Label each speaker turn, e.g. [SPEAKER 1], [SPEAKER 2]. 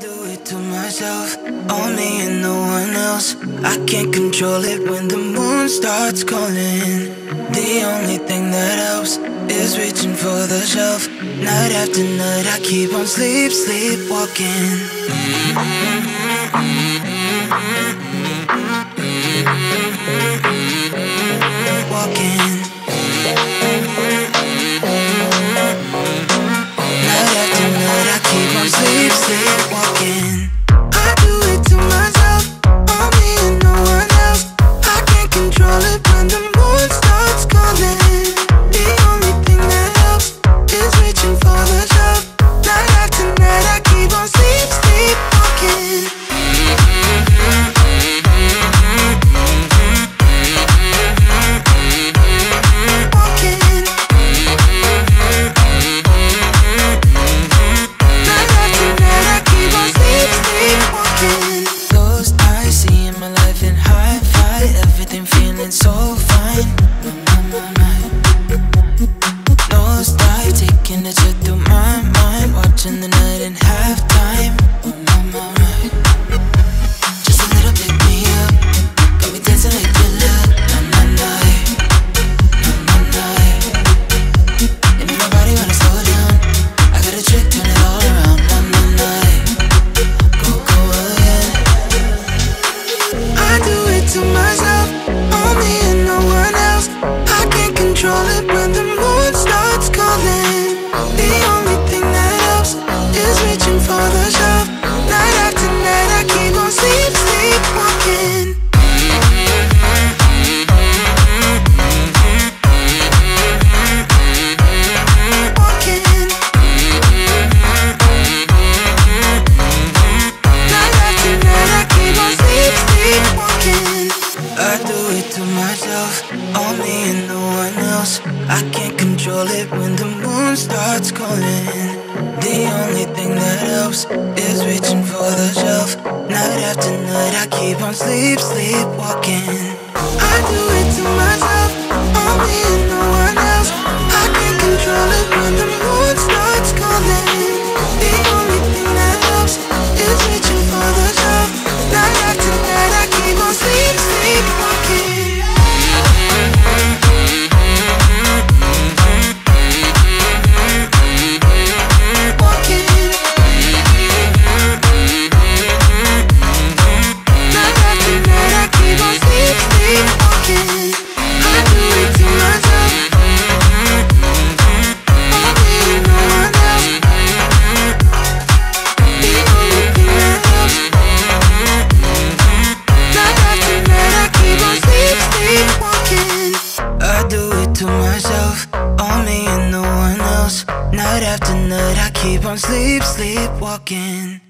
[SPEAKER 1] do it to myself, on me and no one else. I can't control it when the moon starts calling. The only thing that helps is reaching for the shelf. Night after night, I keep on sleep, sleepwalking. Walking. Mm-hmm, mm-hmm, mm-hmm. Mind, the night halftime. My, my, my. Just a little pick me up, got me dancing like make my body down. I got a trick, turn it all around. Go go again. I do it to myself, on me and no one else. I can't control it is reaching for the shelf. Night after night, I keep on sleep. Walking. Sleep, sleepwalking. I do it to myself, on me and no one else. I can't control it when the moon starts calling. The only thing that helps is reaching for the shelf. Night after night, I keep on sleep, sleepwalking. I do else. Night after night, I keep on sleep, sleepwalking.